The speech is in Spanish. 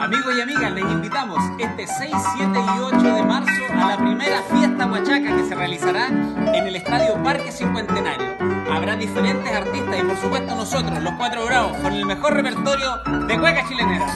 Amigos y amigas, les invitamos este 6, 7 y 8 de marzo a la primera fiesta huachaca que se realizará en el Estadio Parque Cincuentenario. Habrá diferentes artistas y por supuesto nosotros, los Cuatro Bravos, con el mejor repertorio de cueca chilenera.